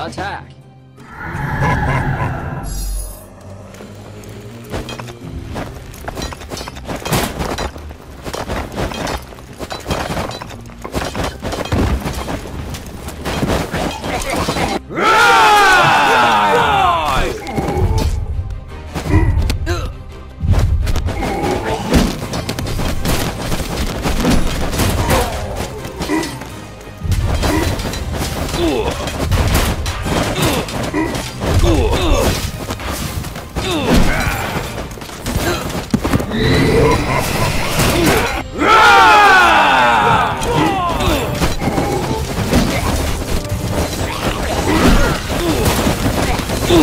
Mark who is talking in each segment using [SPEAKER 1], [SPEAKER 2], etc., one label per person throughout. [SPEAKER 1] Attack! Attack!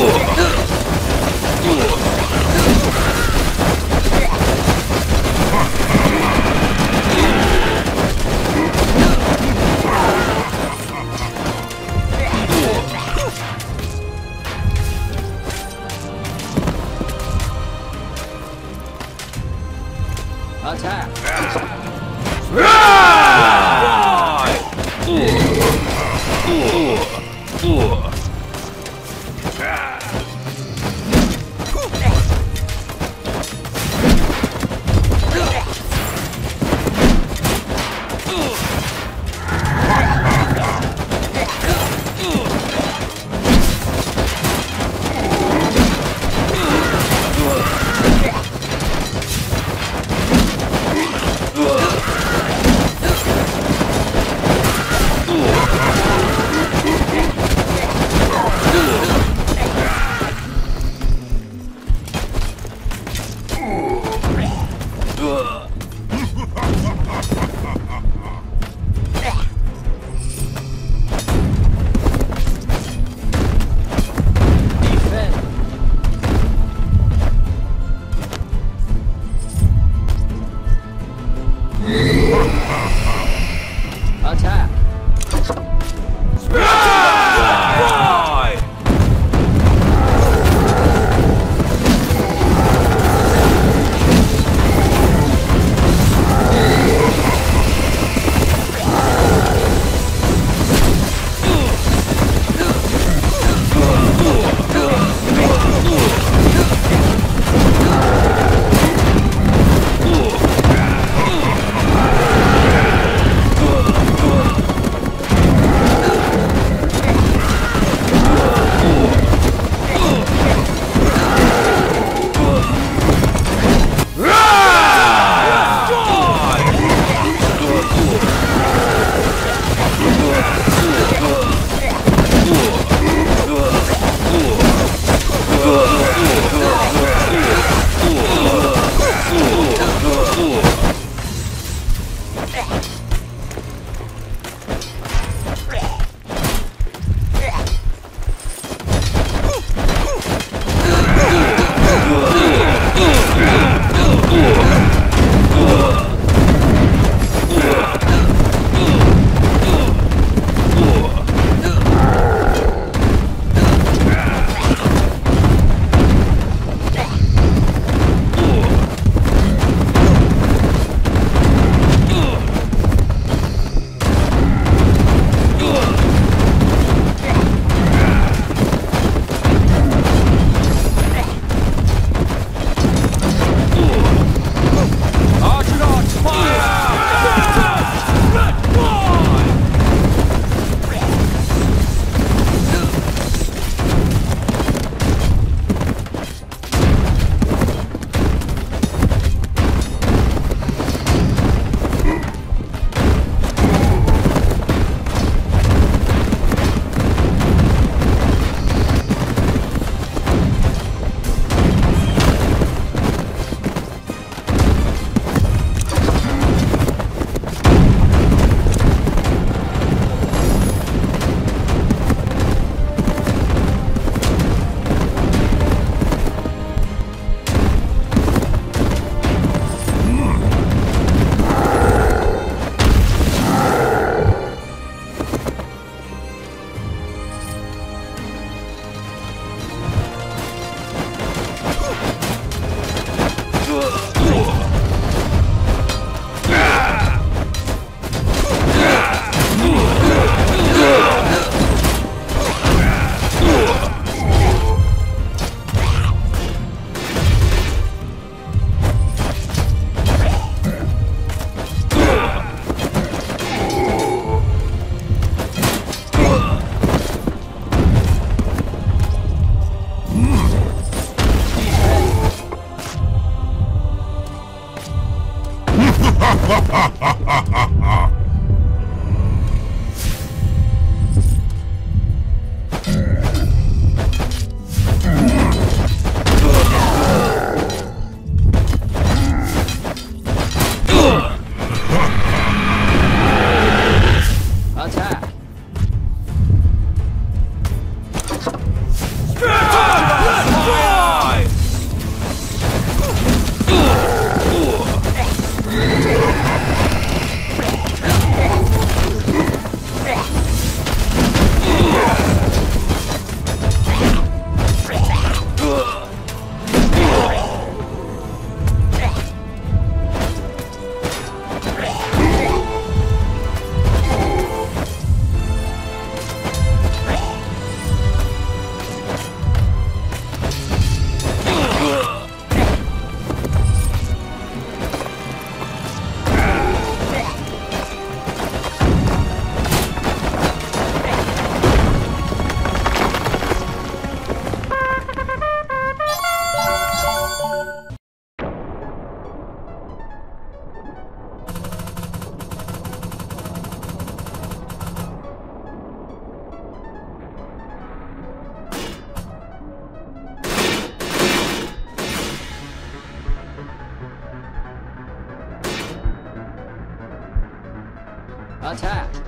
[SPEAKER 1] Yeah. Ah! ha ha ha! ha! Attack!